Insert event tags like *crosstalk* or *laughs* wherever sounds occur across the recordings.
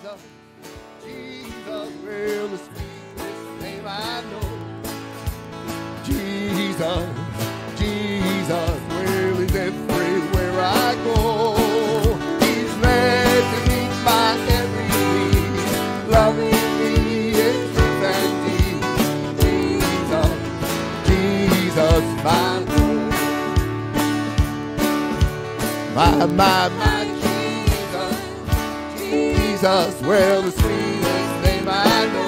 Jesus, Jesus, well, the sweetest name I know. Jesus, Jesus, well, he's everywhere I go. He's led meet my every need, loving me in truth and deed. Jesus, Jesus, my. My, my, Jesus, well, the sweetest name I know.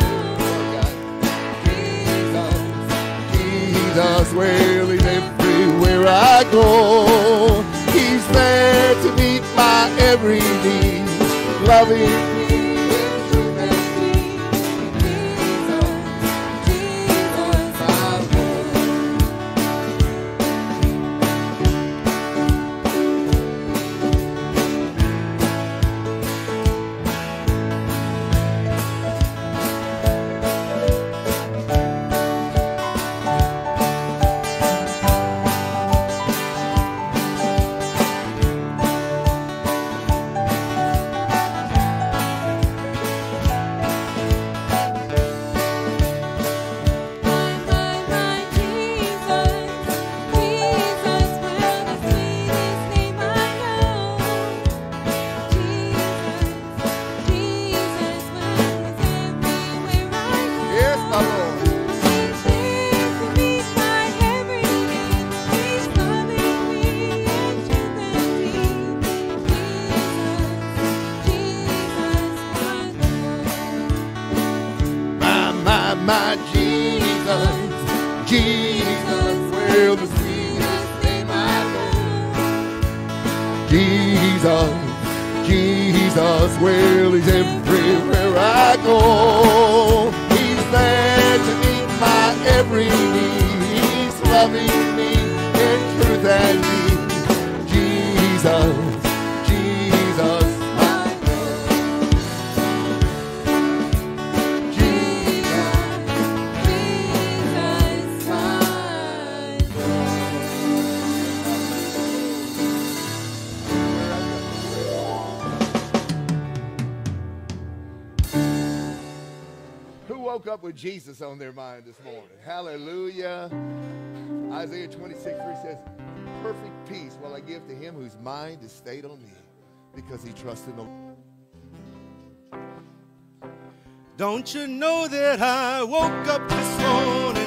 Jesus, well, he's everywhere I go. He's there to meet my every need, loving on their mind this morning? Hallelujah. Isaiah 26, 3 says, Perfect peace will I give to him whose mind is stayed on me because he trusts in the Lord. Don't you know that I woke up this morning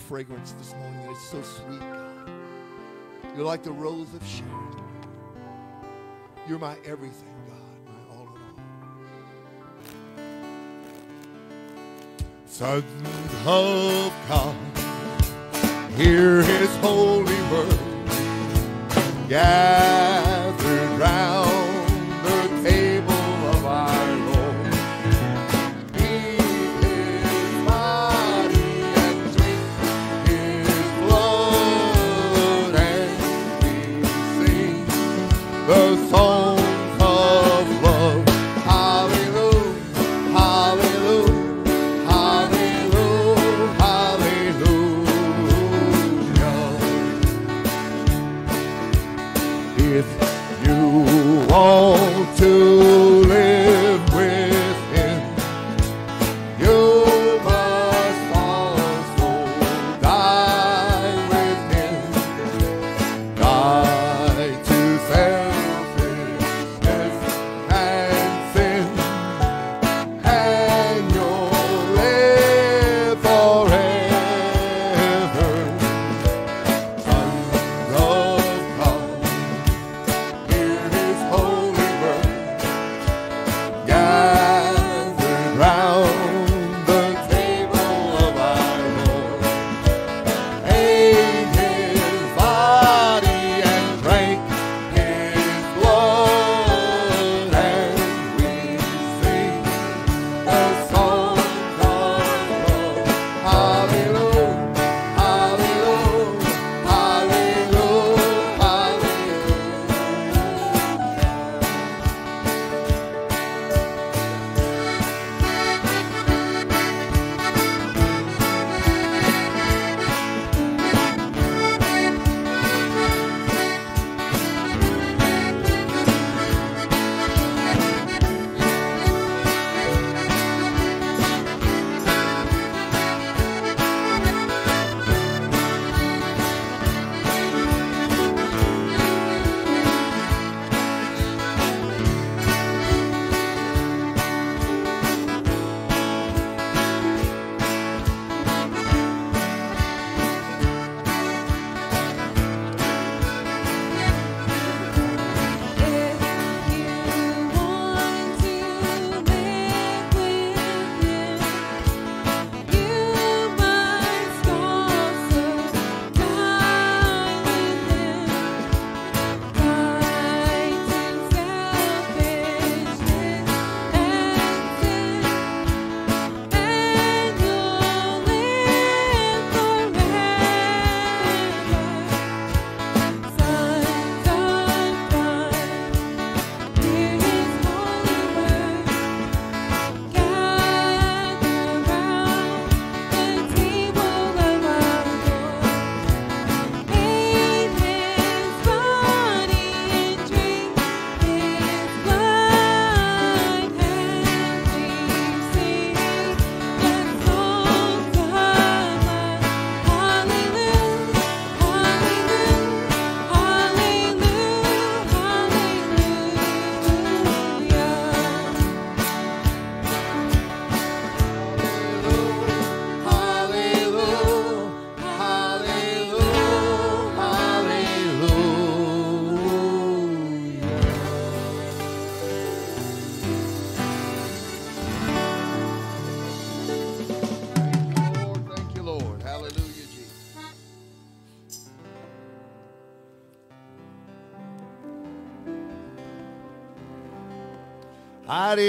fragrance this morning—it's so sweet, God. You're like the rose of Sharon. You're my everything, God, my all in all. Sudden.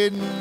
I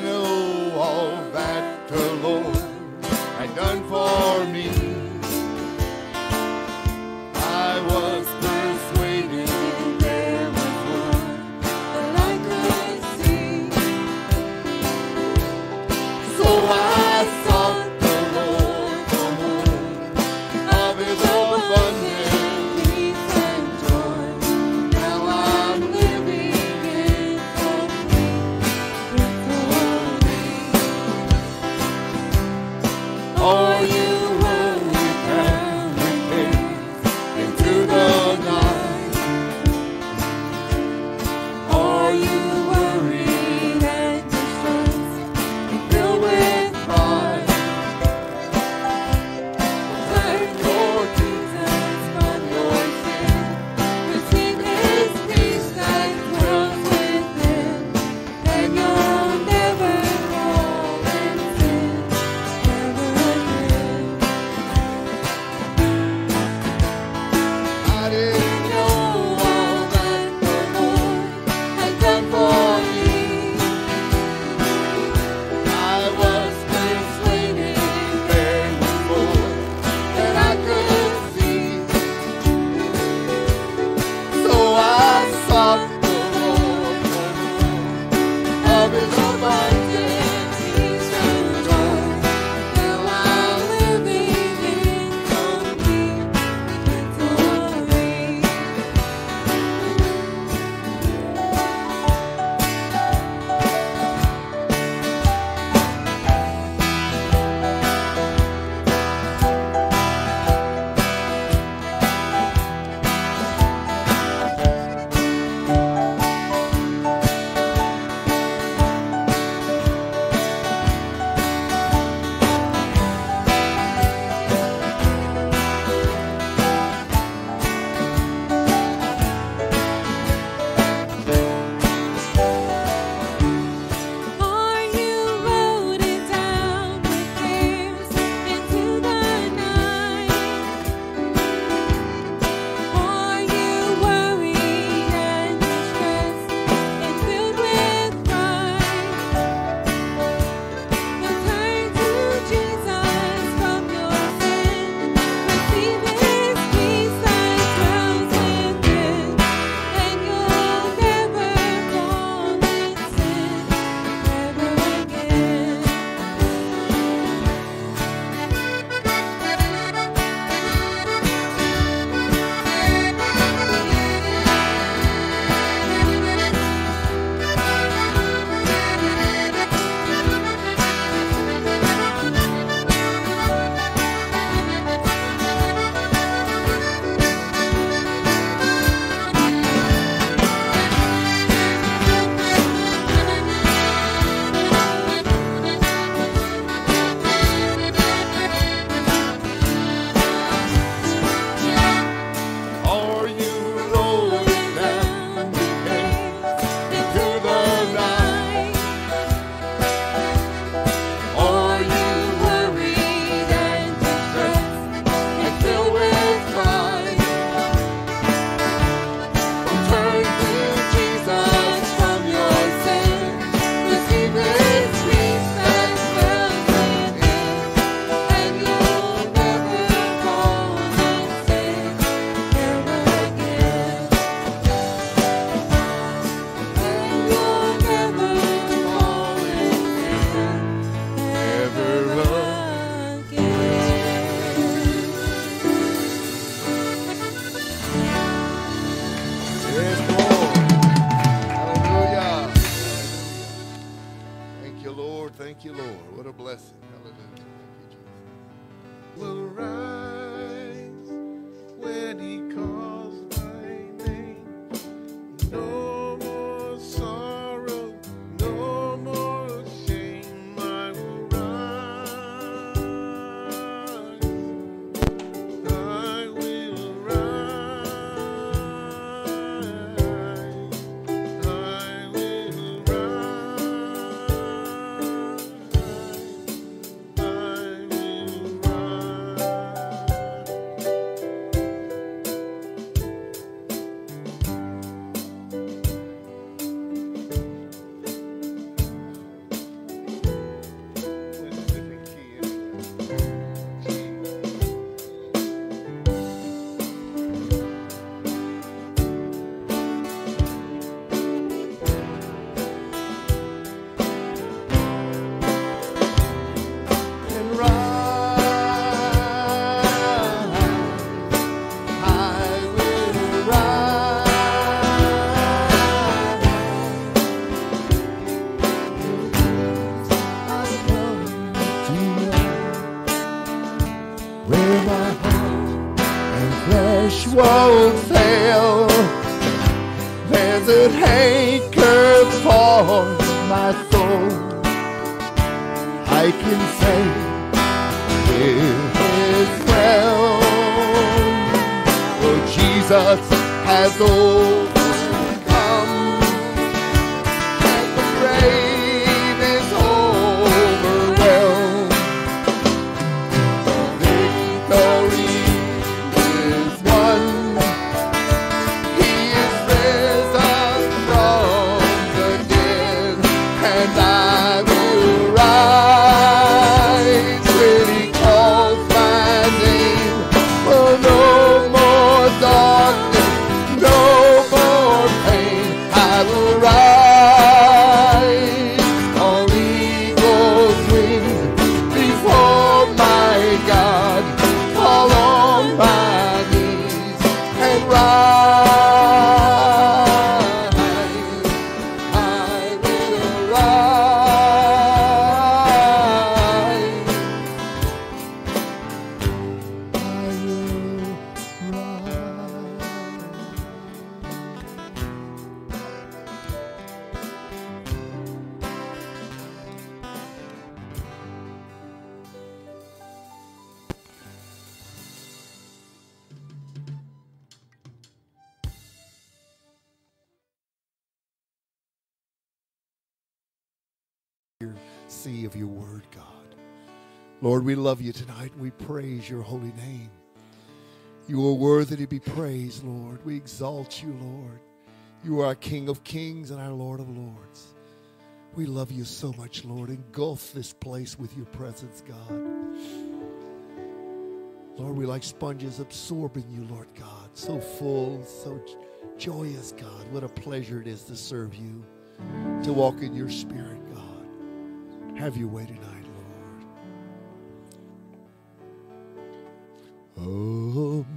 sea of your word, God. Lord, we love you tonight. We praise your holy name. You are worthy to be praised, Lord. We exalt you, Lord. You are our King of kings and our Lord of lords. We love you so much, Lord. Engulf this place with your presence, God. Lord, we like sponges absorbing you, Lord God. So full, so joyous, God. What a pleasure it is to serve you, to walk in your spirit. Have your way tonight, Lord.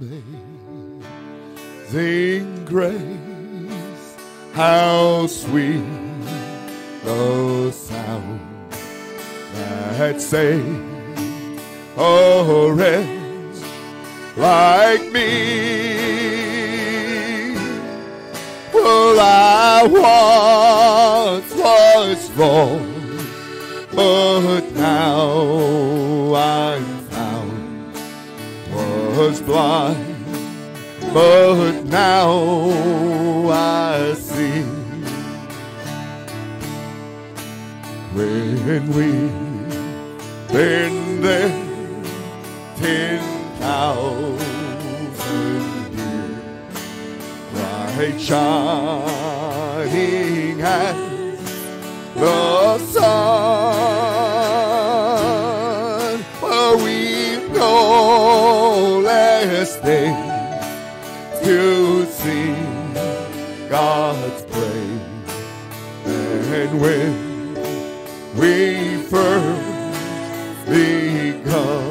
Amazing grace, how sweet the sound that saved a wretch like me. Well, I once was wrong, but now I'm found. Was blind, but now I see. When we've been there ten thousand years, bright shining as the sun. Well, we've no less days to sing God's praise. And when we first begun.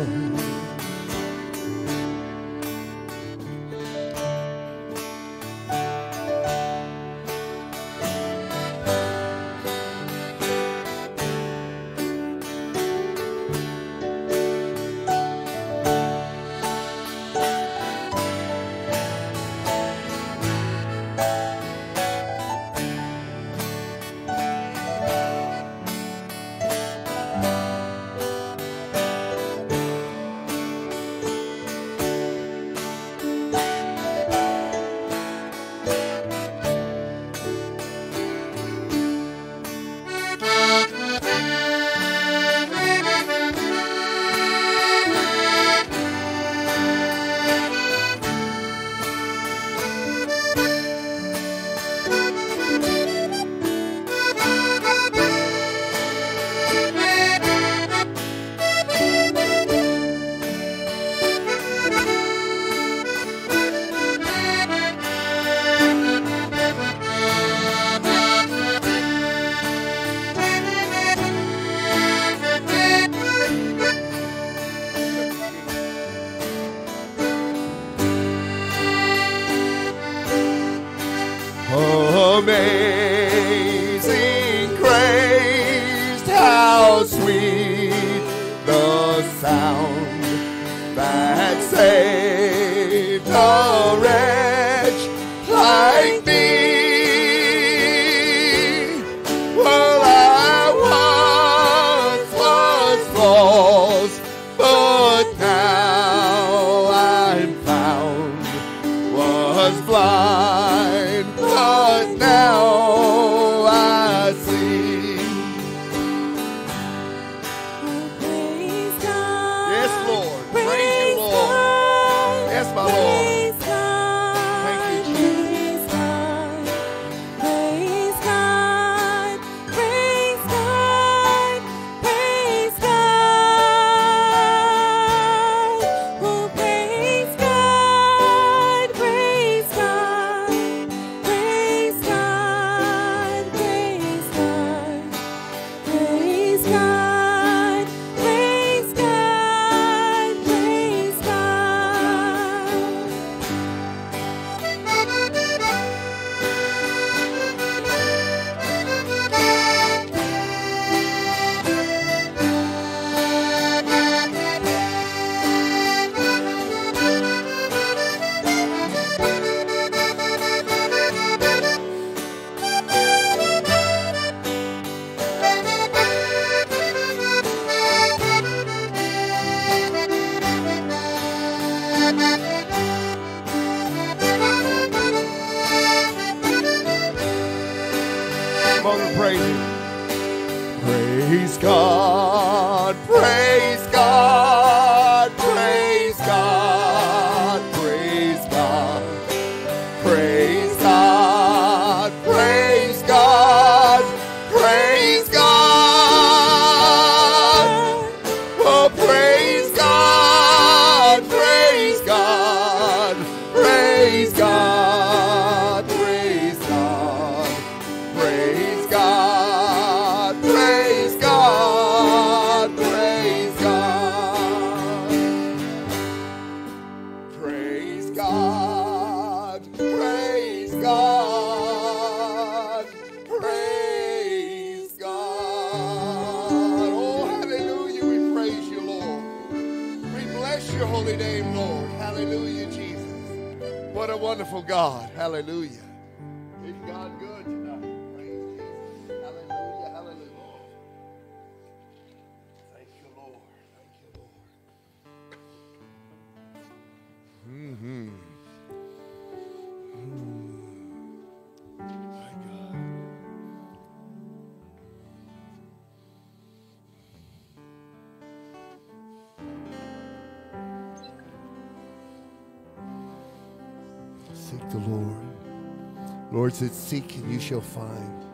words that seek and you shall find.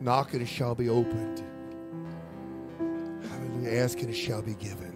Knock and it shall be opened. Hallelujah. Ask and it shall be given.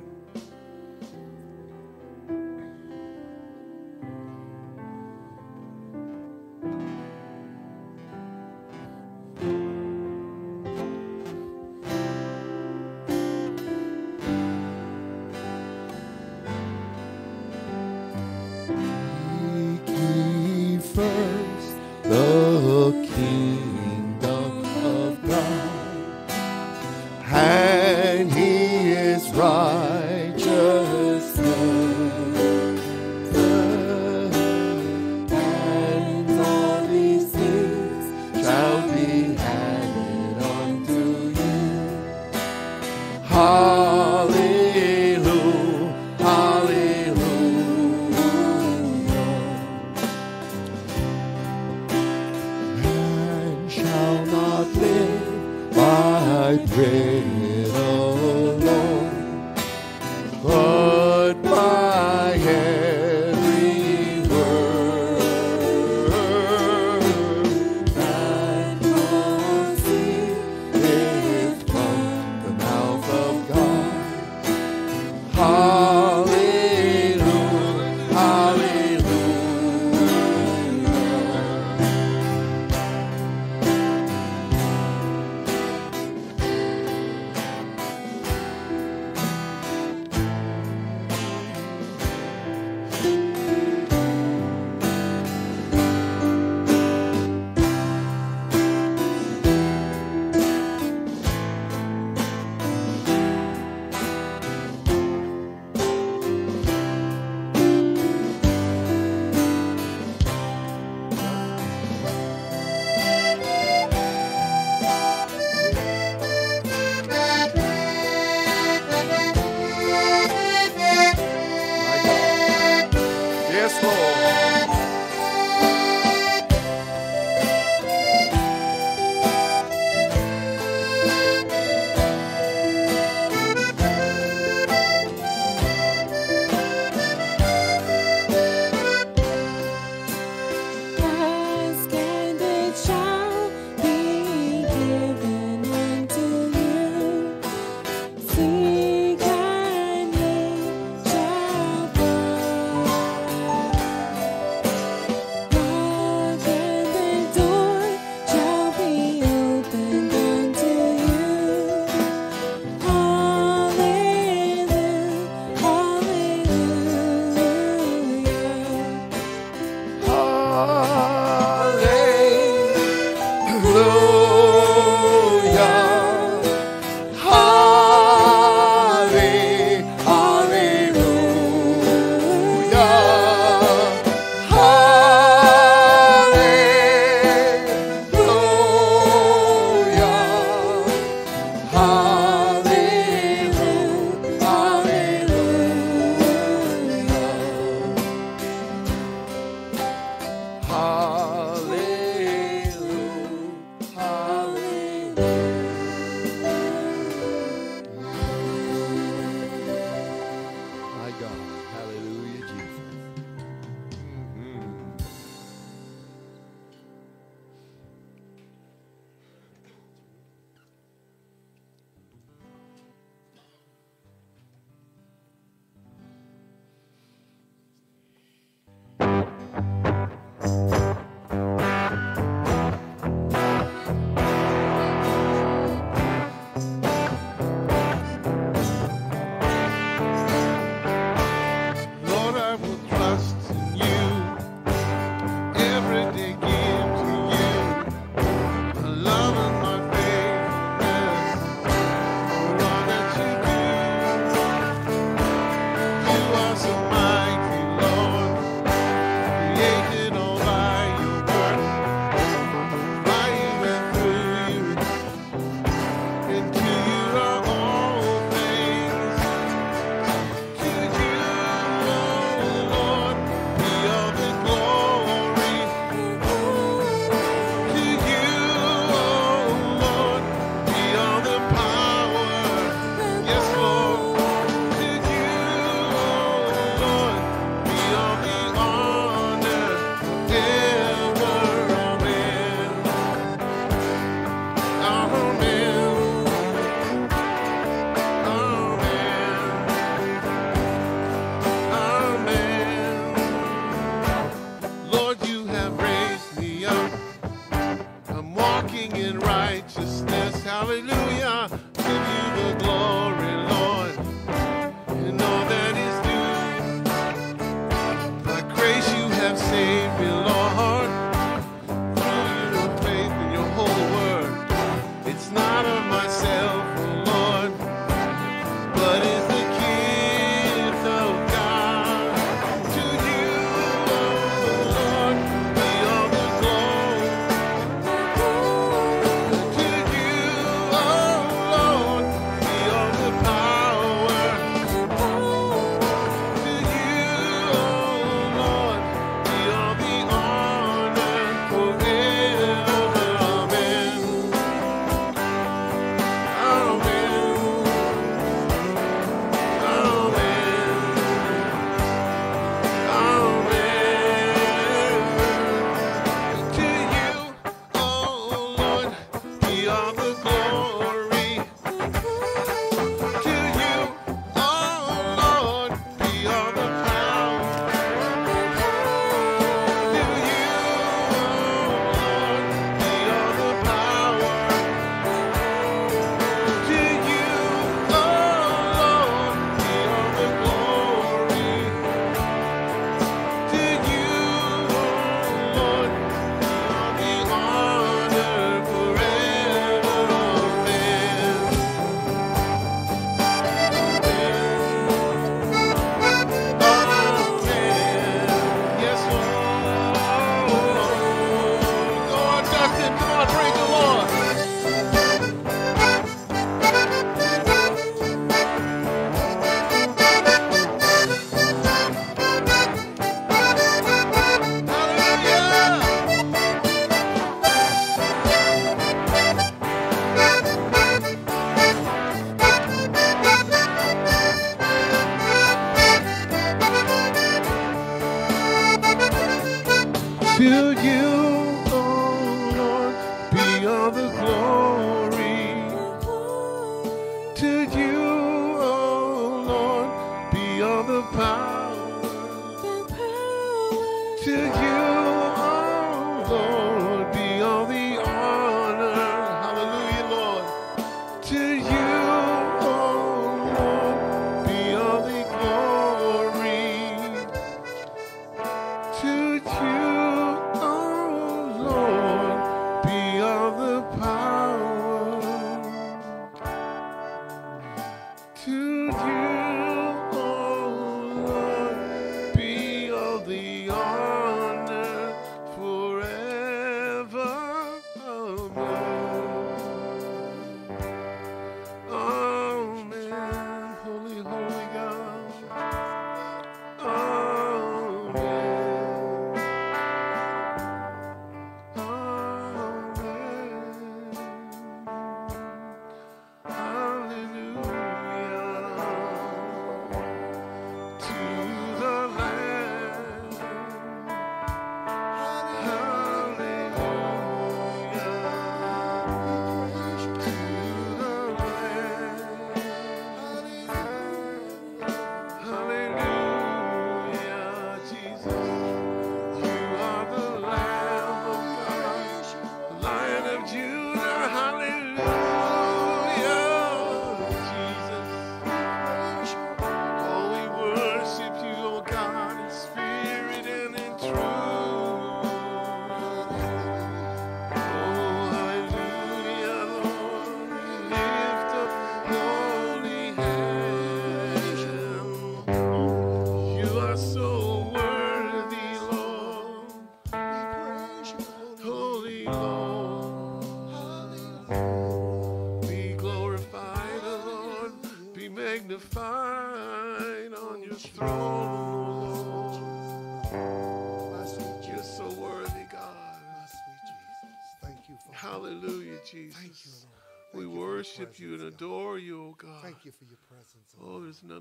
To you,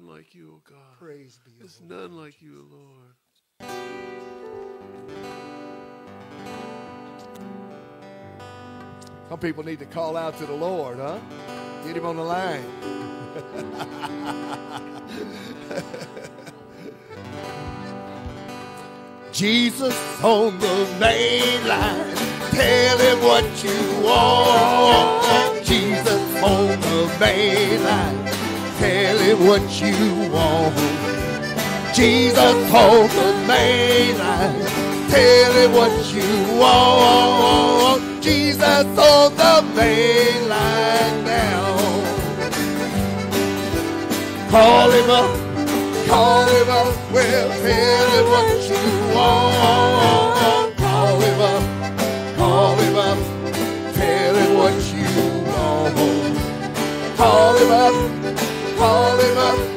none like you, O God. Praise be There's holy none like you, Jesus. Lord. Some people need to call out to the Lord, huh? Get him on the line. *laughs* Jesus on the main line. Tell him what you want. Jesus on the main line. Tell him what you want. Jesus on the main line. Tell him what you want. Jesus on the main line now. Call him up. Call him up, well, tell him what you want. Call him up, call him up, tell him what you want. Call him up, call him up,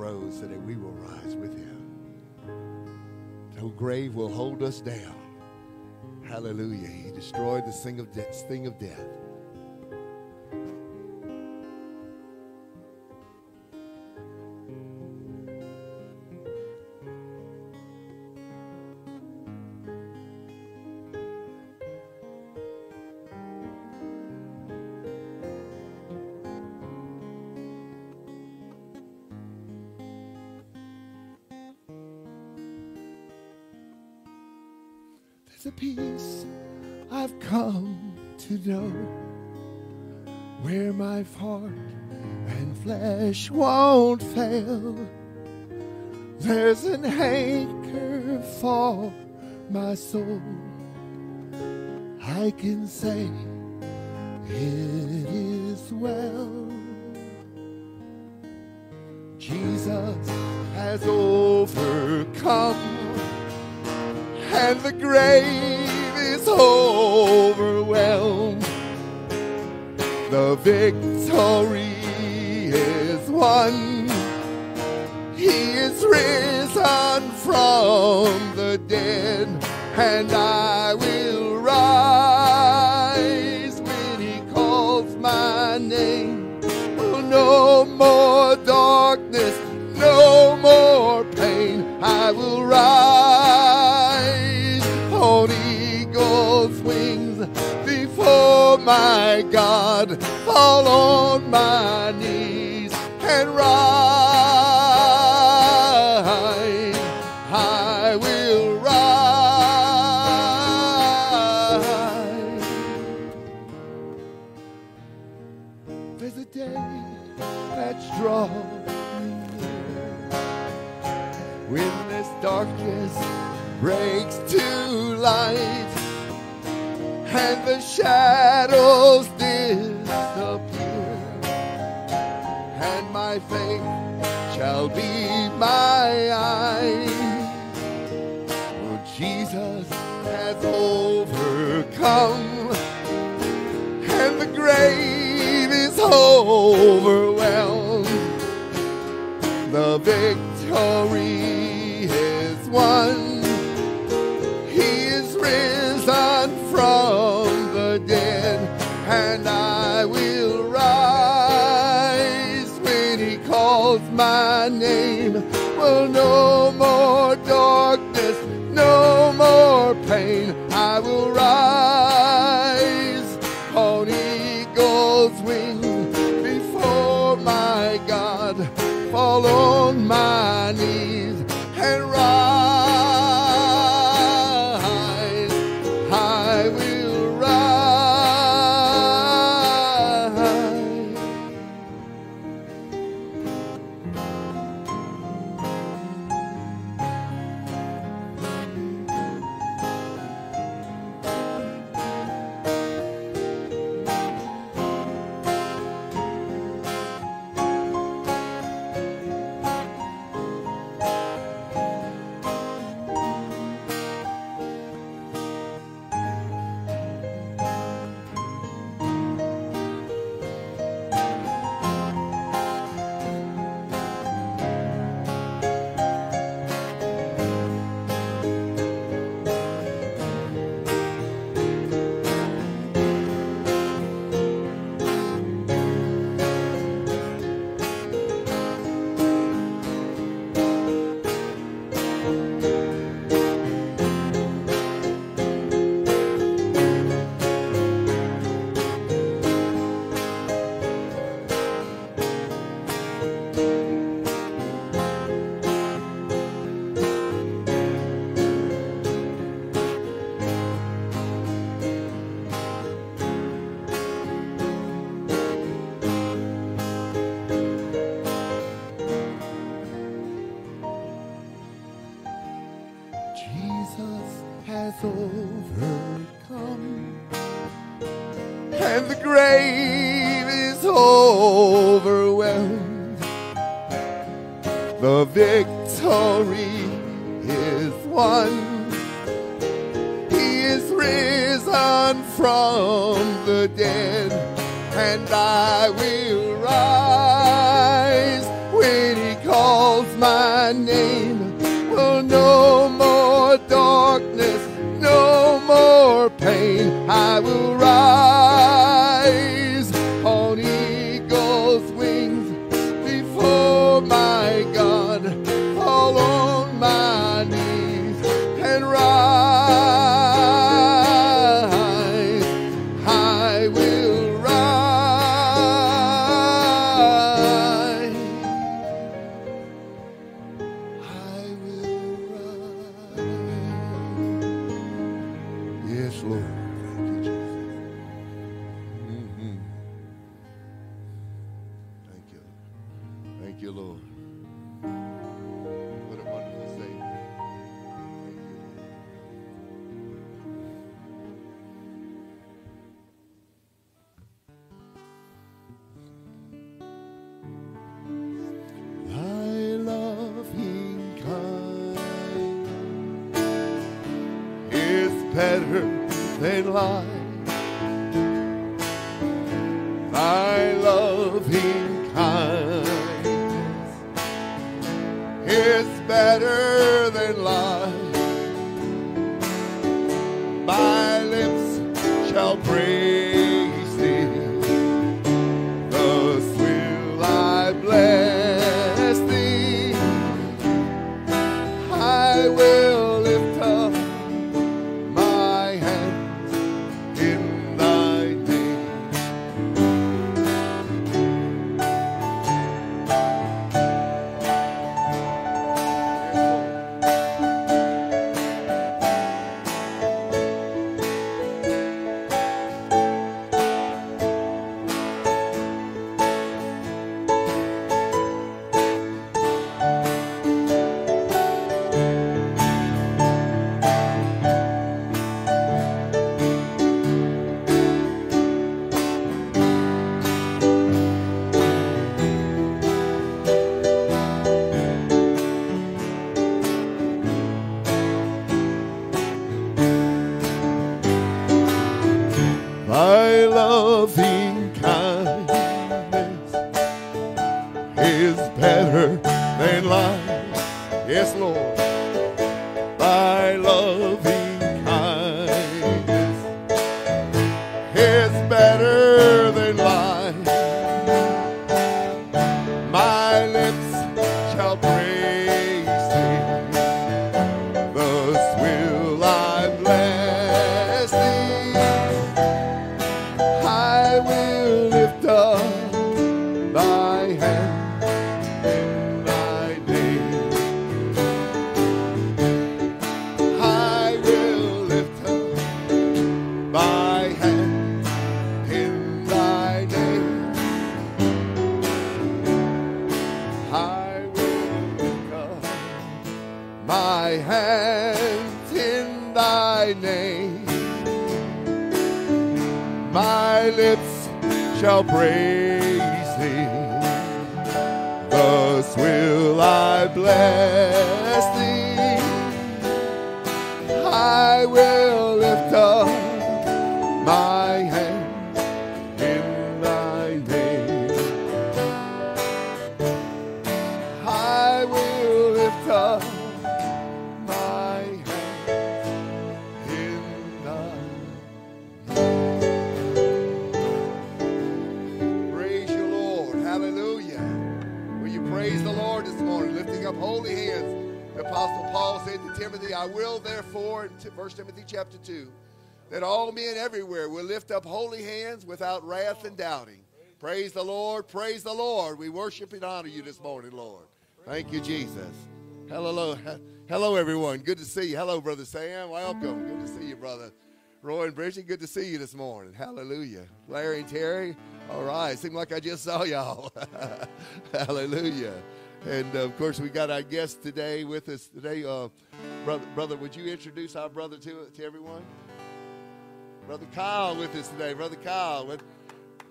rose so that we will rise with him. No grave will hold us down. Hallelujah. He destroyed the sting of, of death. Flesh won't fail. There's an anchor for my soul. I can say It is well. Jesus has overcome, and the grave is overwhelmed. The victory fall on my knees and rise. I will rise. There's a day that's drawing near when this darkness breaks to light and the shadows shall be my eyes for oh, Jesus has overcome and the grave is overwhelmed. The victory is won. Name. No more darkness, no more pain. Risen from the dead, and I will rise when he calls my name. Oh, no more darkness, no more pain. I will rise Praise the Lord. Praise the Lord. We worship and honor you this morning, Lord. Thank you, Jesus. Hello, hello, everyone. Good to see you. Hello, Brother Sam. Welcome. Good to see you, Brother Roy and Bridget. Good to see you this morning. Hallelujah. Larry and Terry. All right. Seemed like I just saw y'all. *laughs* Hallelujah. And of course, we got our guest today with us today. Uh, brother, brother, would you introduce our brother to to everyone? Brother Kyle with us today. Brother Kyle.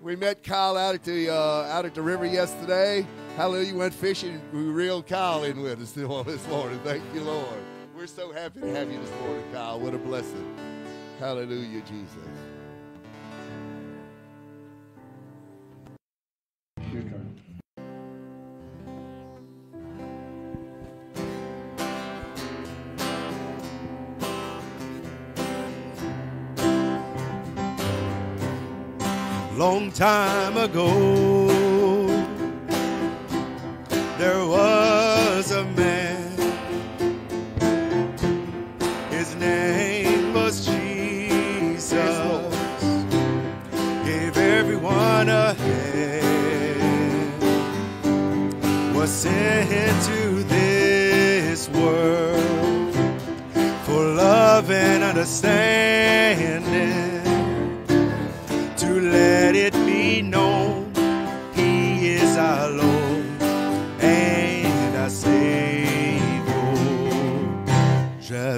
We met Kyle out at the uh, out at the river yesterday. Hallelujah. Went fishing. We reeled Kyle in with us *laughs* this morning. Thank you, Lord. We're so happy to have you this morning, Kyle. What a blessing. Hallelujah, Jesus. Your turn. Long time ago. There was a man, his name was Jesus. Gave everyone a hand, was sent into this world for love and understanding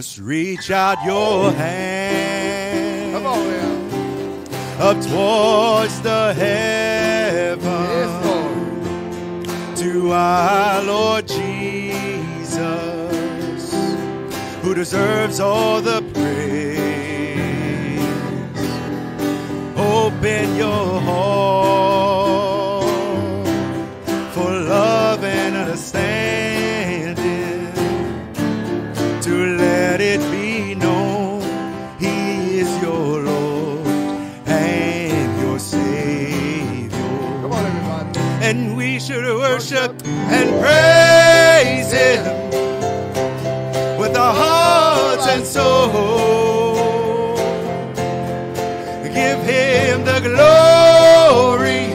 Just reach out your hand Come on now. up towards the heavens Yes, to our Lord Jesus, who deserves all the praise. Open your heart With our hearts and soul. Give Him the glory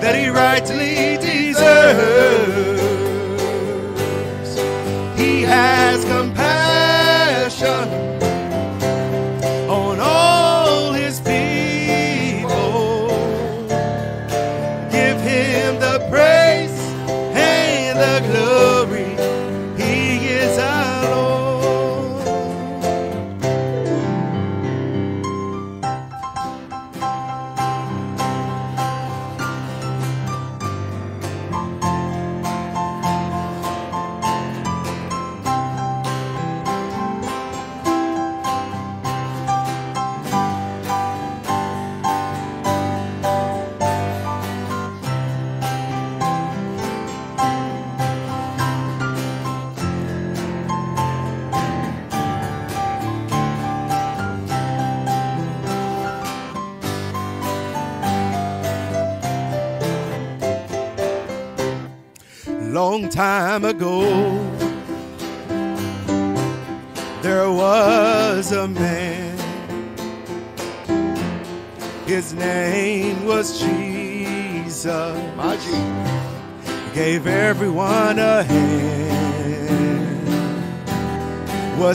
that He rightly deserves.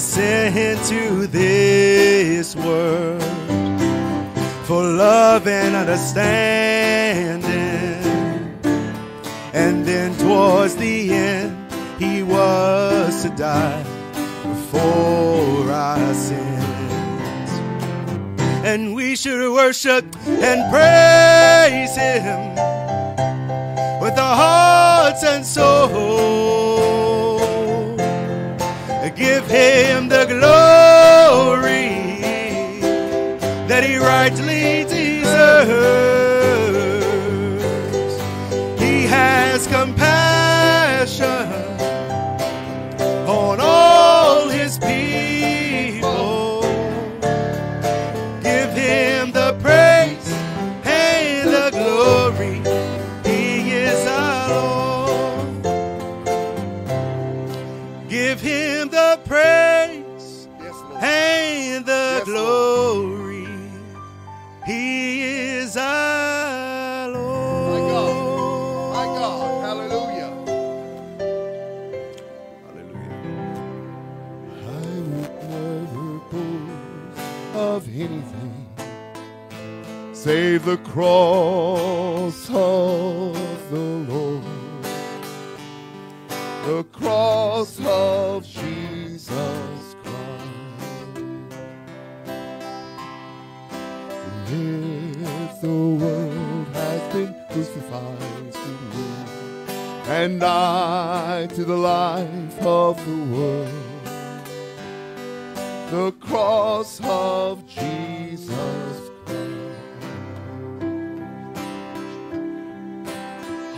Sent to this world for love and understanding. And then towards the end, he was to die for our sins. And we should worship and praise him with our hearts and soul. Him the glory that he rightly deserves. The cross of the Lord, the cross of Jesus Christ. If the world has been crucified to me, and I to the life of the world. The cross of Jesus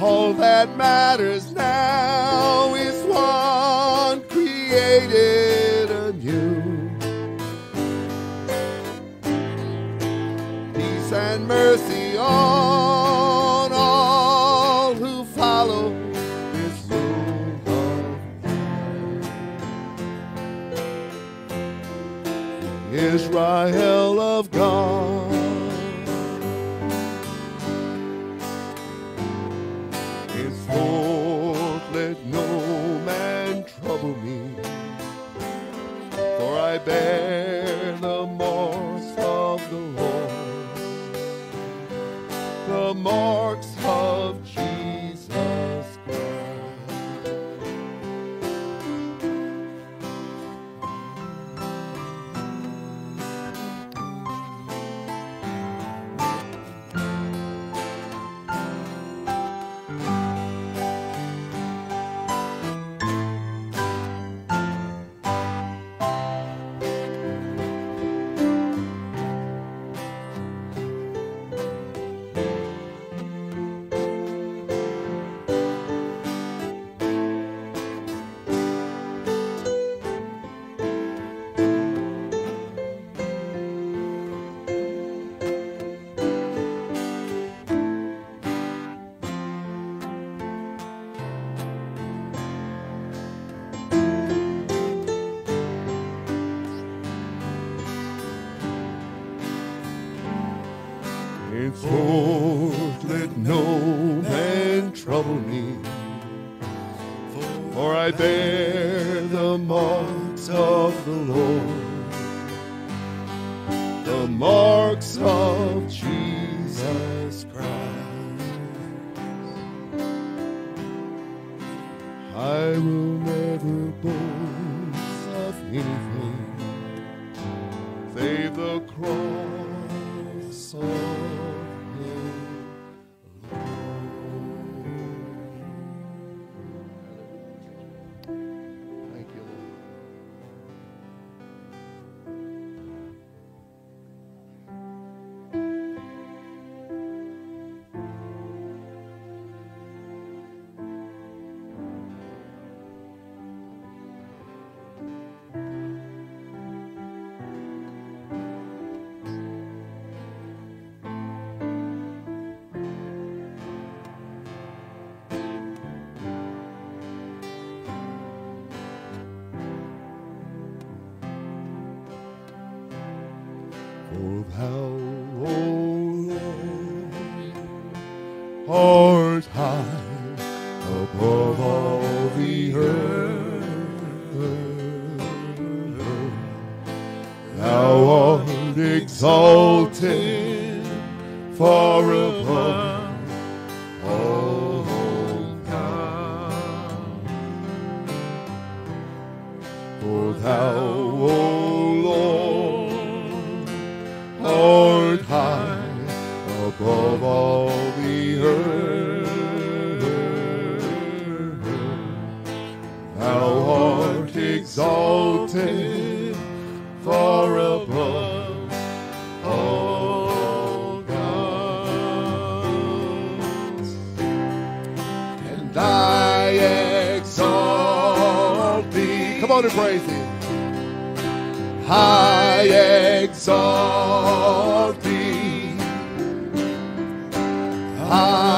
All that matters now is one created anew. Peace and mercy on all who follow this rule of Israel of God. For Come on and praise him. I exalt thee. I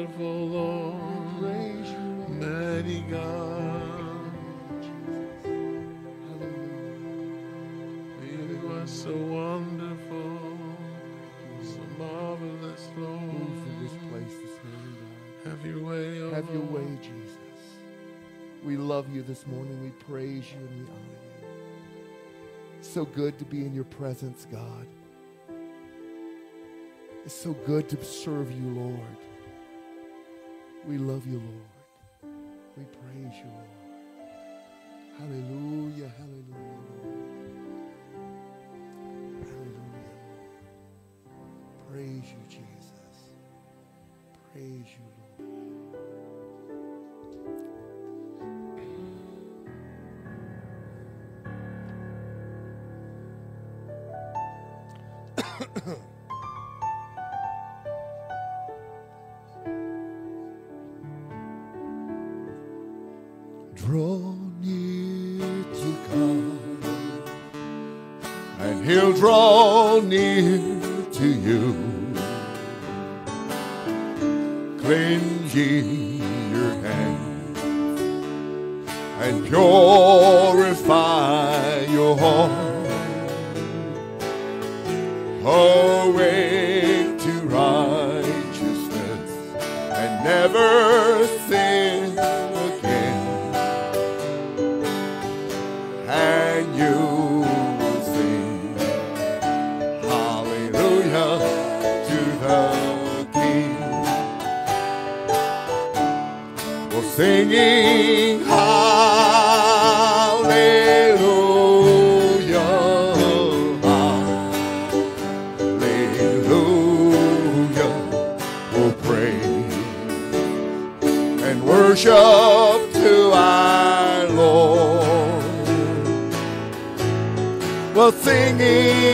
wonderful Lord, mighty God. You are so wonderful, so marvelous, Lord. Move in this place this morning, God. Have your way, oh Have your way, Jesus. We love you this morning. We praise you and we honor you. So good to be in your presence, God. It's so good to serve you, Lord. We love you, Lord. We praise you, Lord. Hallelujah, hallelujah, Lord. Hallelujah, Lord. Praise you, Jesus. Praise you, Lord. Huh. *clears throat* *coughs* draw near to you. Cleanse your hands and your. singing.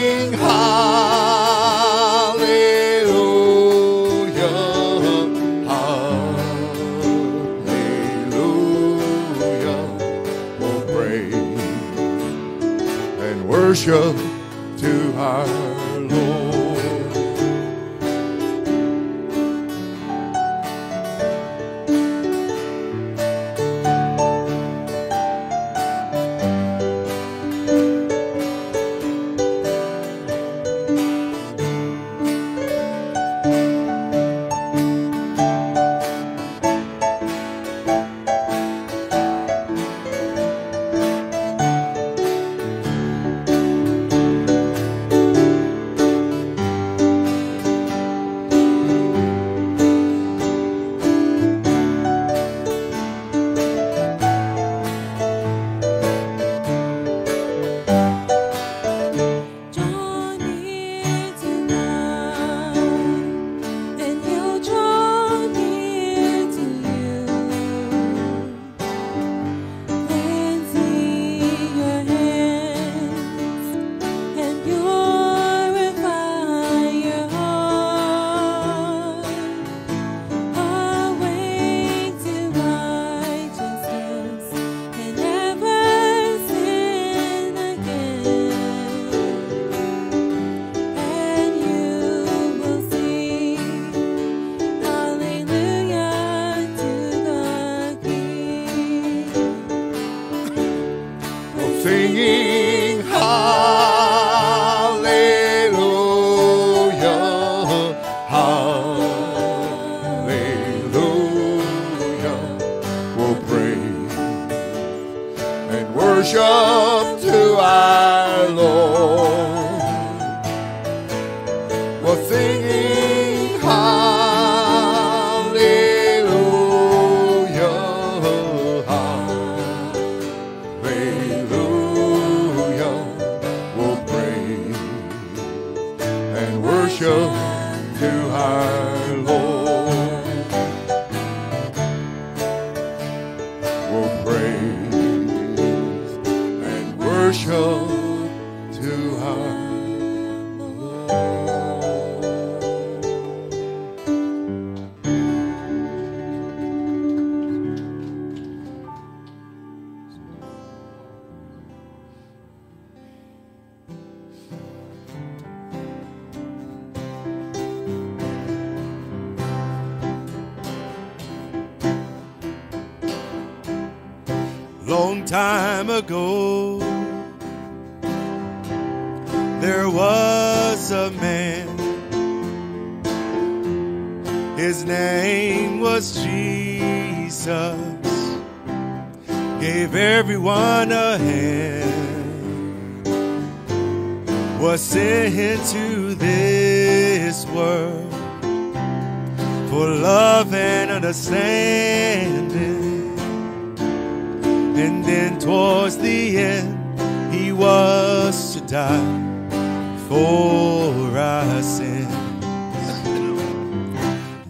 For love and understanding. And then towards the end, he was to die for our sins.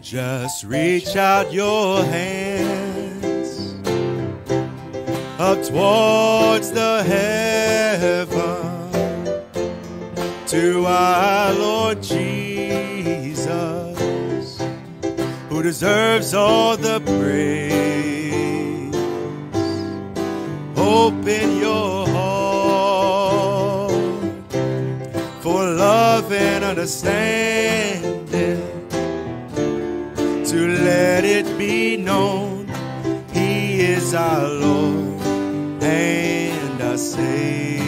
Just reach out your hands up towards the heaven to our Lord Jesus, deserves all the praise. Open your heart for love and understanding to let it be known He is our Lord and our Savior.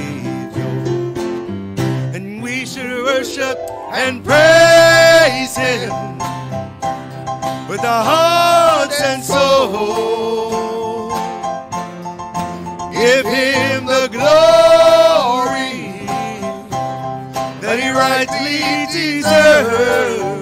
And we should worship and praise Him with our hearts and soul. Give Him the glory that He rightly deserves.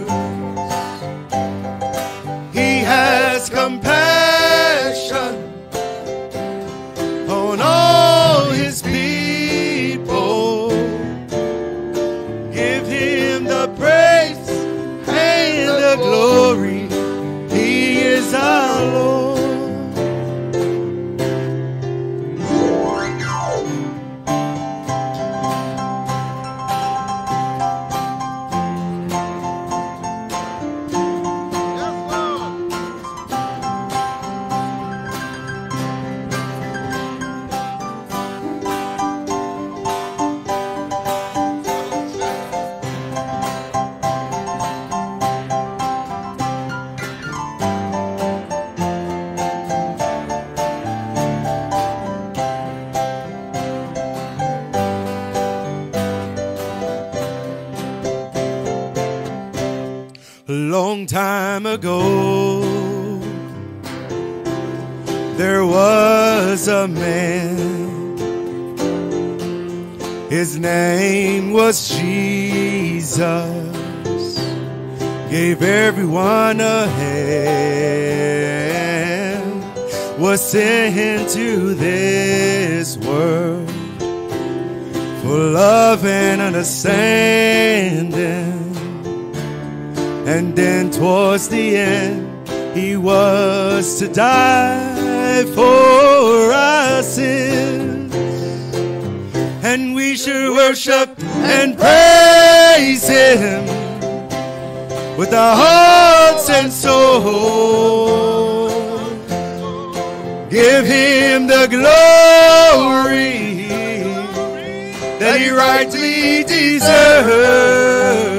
Long time ago, there was a man. His name was Jesus. Gave everyone a hand. Was sent to this world for love and understanding. And then towards the end, he was to die for our sins. And we should worship and praise him with our hearts and soul. Give him the glory that he rightly deserves.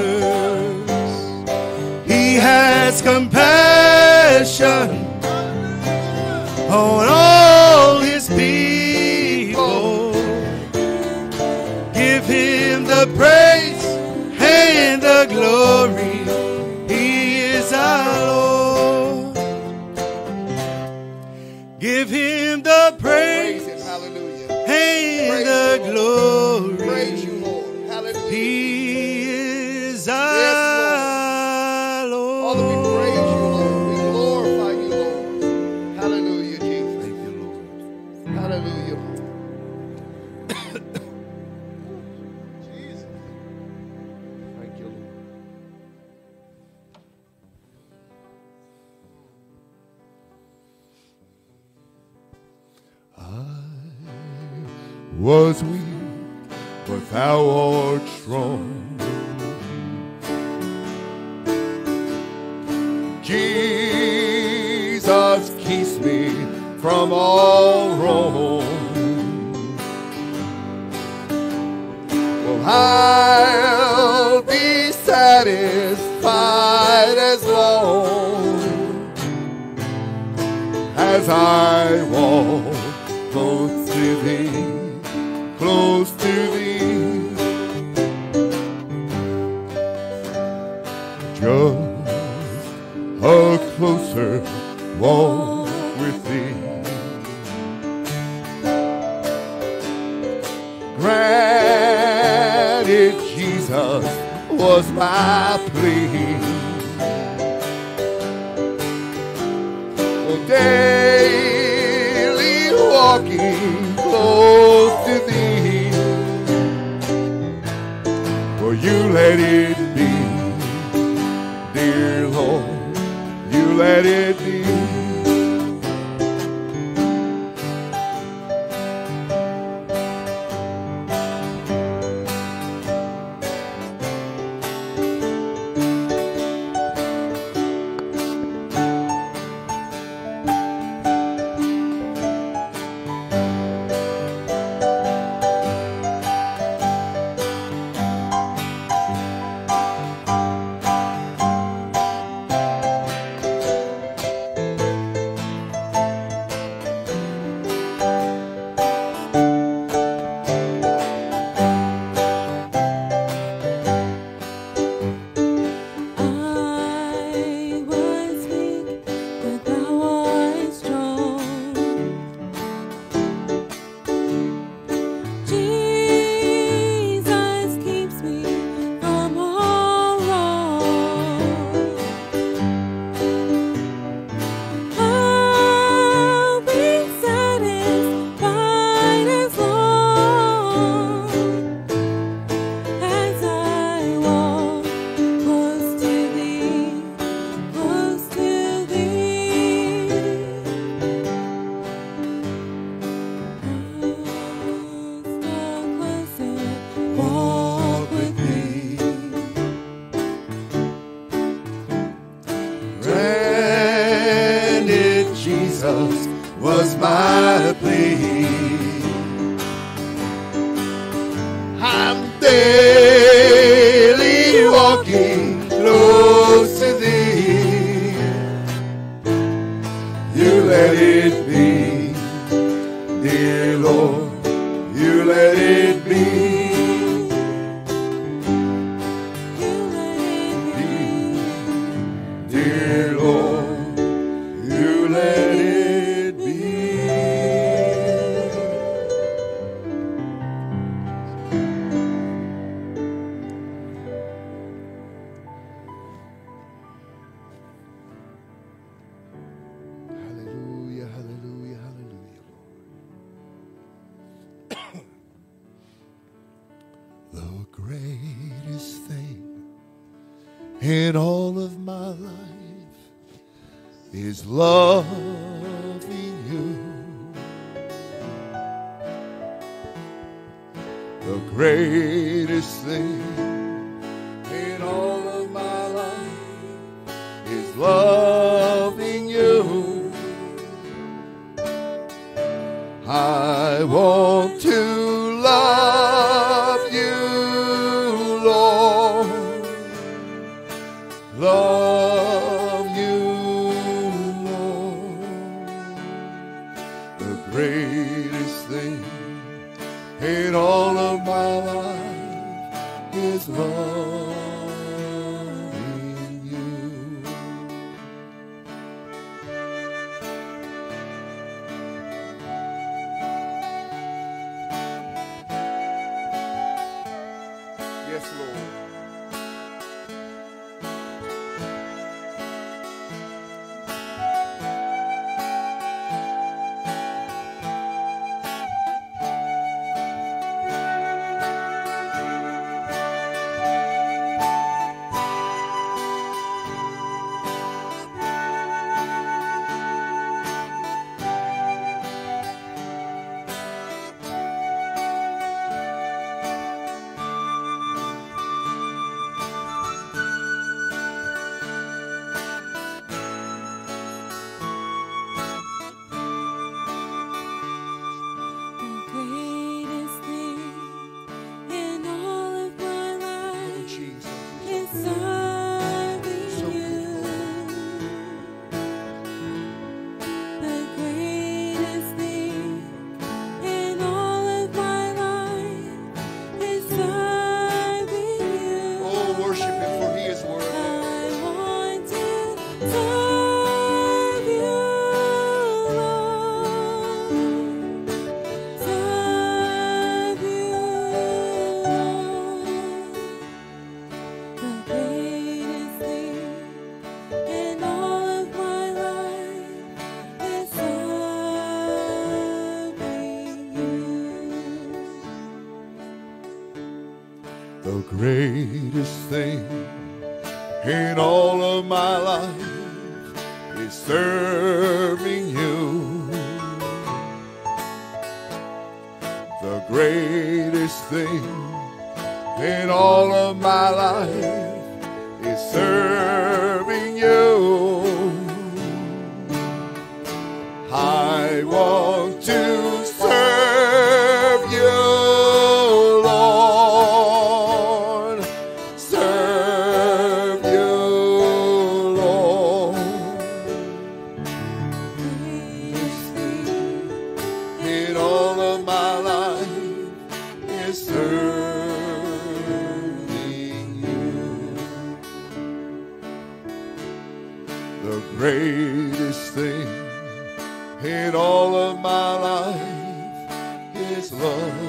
Compassion on all his people. Give him the praise and the glory. He is our Lord. Give him the Praise praise. Hallelujah. and the glory. Was weak, but thou art strong. Jesus keeps me from all wrong. Well, I'll be satisfied as long as I walk close to thee, close to thee. Just a closer walk with thee. Granted, Jesus was my plea. Daily walking close. you let it be. Dear Lord, you let it be. the greatest thing in all of my life is love. All of my life is love.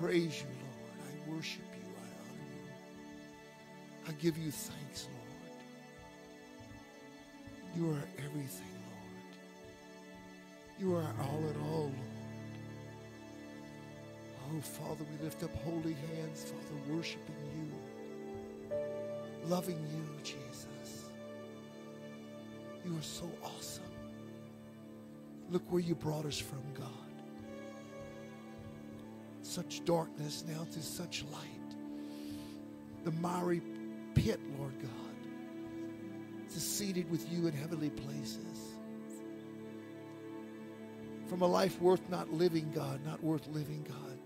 Praise you, Lord. I worship you. I honor you. I give you thanks, Lord. You are everything, Lord. You are all in all, Lord. Oh, Father, we lift up holy hands, Father, worshiping you, loving you, Jesus. You are so awesome. Look where you brought us from, God. Such darkness now to such light. The miry pit, Lord God to seated with you in heavenly places. From a life worth not living, God, not worth living, God,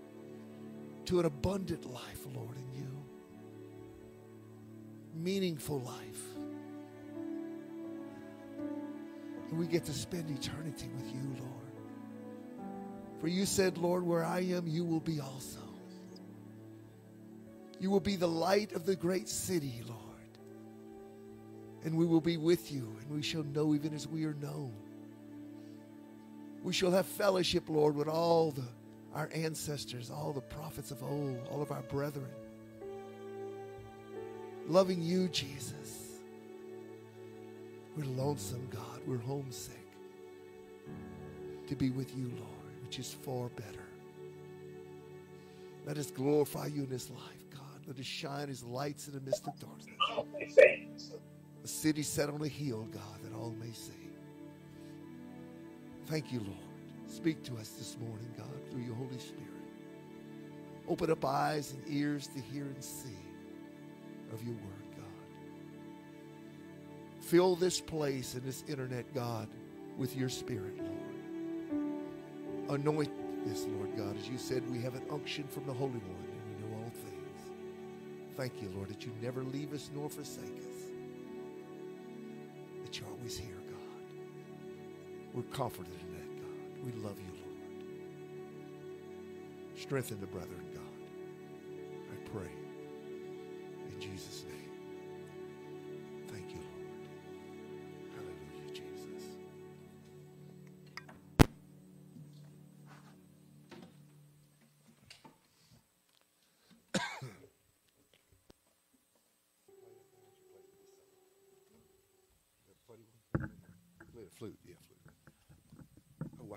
to an abundant life, Lord, in you. Meaningful life. And we get to spend eternity with you, Lord. For you said, Lord, where I am, you will be also. You will be the light of the great city, Lord and we will be with you, and we shall know even as we are known. We shall have fellowship, Lord, with all the our ancestors, all the prophets of old, all of our brethren. Loving you, Jesus. We're lonesome, God. We're homesick to be with you, Lord, which is far better. Let us glorify you in this life, God. Let us shine as lights in the midst of darkness a city set on a hill, God, that all may see. Thank you, Lord. Speak to us this morning, God, through your Holy Spirit. Open up eyes and ears to hear and see of your word, God. Fill this place and this internet, God, with your spirit, Lord. Anoint this, Lord God. As you said, we have an unction from the Holy One, and we know all things. Thank you, Lord, that you never leave us nor forsake us that you're always here, God. We're comforted in that, God. We love you, Lord. Strengthen the brother in God.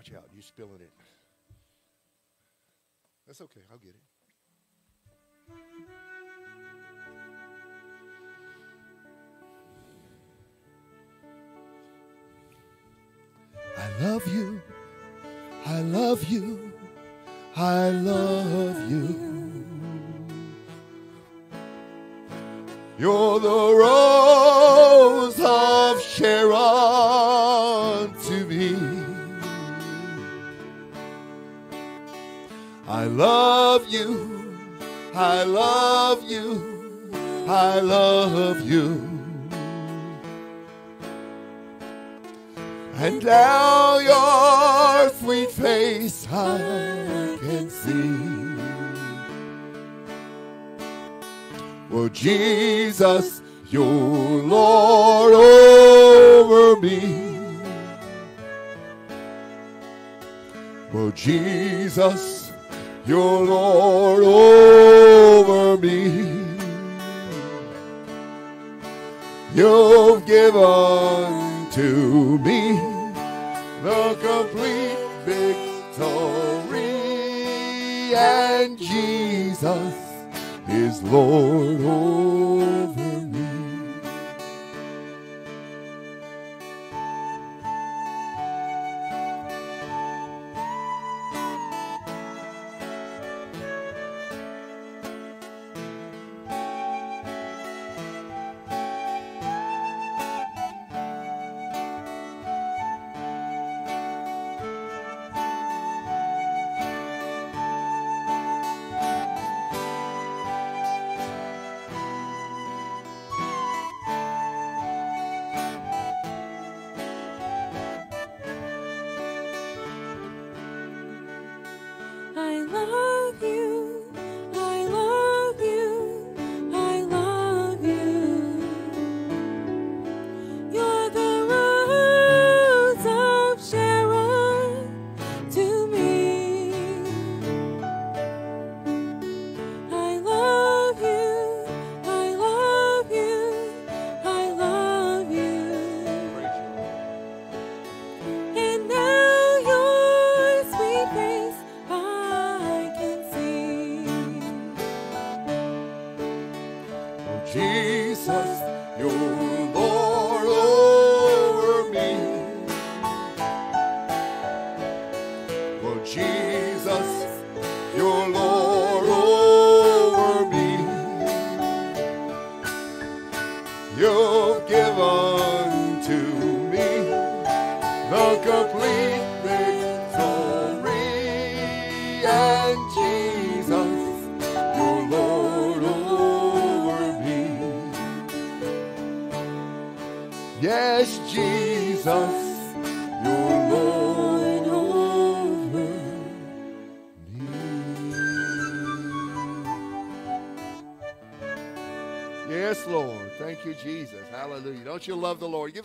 Watch out, you spilling it. That's okay, I'll get it. I love you. I love you. I love you. You're the rose love you. I love you. I love you. And now your sweet face I can see. Well, Jesus, you're Lord over me. Well, Jesus, you're Lord over me. You've given to me the complete victory, and Jesus is Lord over You love the Lord? Give